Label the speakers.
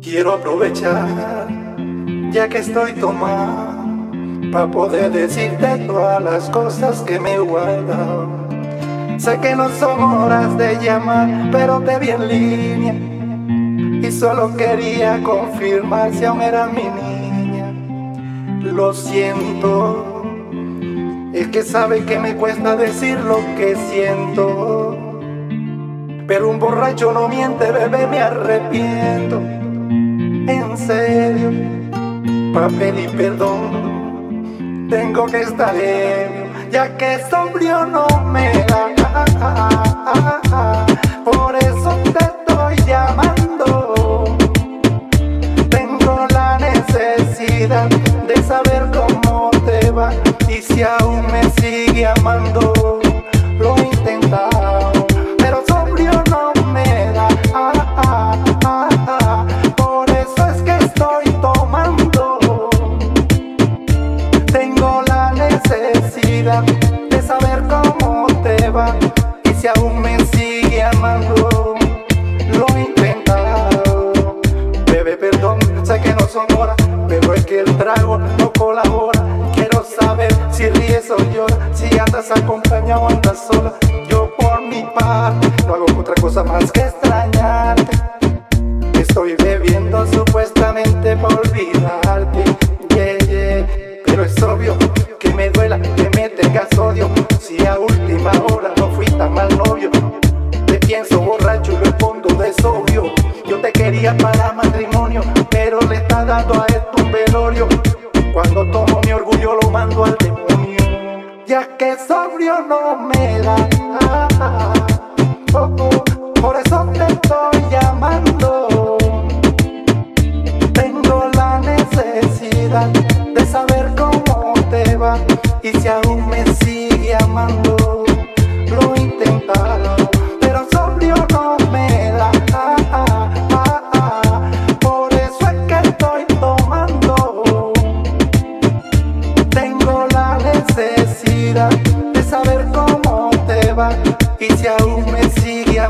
Speaker 1: Quiero aprovechar, ya que estoy tomado, para poder decirte todas las cosas que me he guardado. Sé que no son horas de llamar, pero te vi en línea y solo quería confirmar si aún era mi niña. Lo siento, es que sabe que me cuesta decir lo que siento. Pero un borracho no miente, bebé, me arrepiento. En serio, pa' pedir perdón, tengo que estar ebrio, ya que sobrio no me da. Por eso te estoy llamando. Tengo la necesidad de saber cómo te va y si aún me sigue amando. De saber cómo te va y si aún me sigue amando. Lo he intentado, bebé, perdón, sé que no son horas, pero es que el trago no colabora. Quiero saber si ríes o lloras, si andas acompañado o andas sola. Yo por mi parte no hago otra cosa más que extrañarte. Estoy bebiendo supuestamente por olvidarte, yeah, yeah. Pero es obvio que me duela de. Yo te quería para matrimonio, pero le está dando a esto un velorio. Cuando tomo mi orgullo lo mando al demonio, ya que sobrio no me da. Oh, oh, por eso te estoy llamando. Tengo la necesidad de saber cómo te va y si aún me sigue amando. Lo de saber cómo te va y si aún me sigue.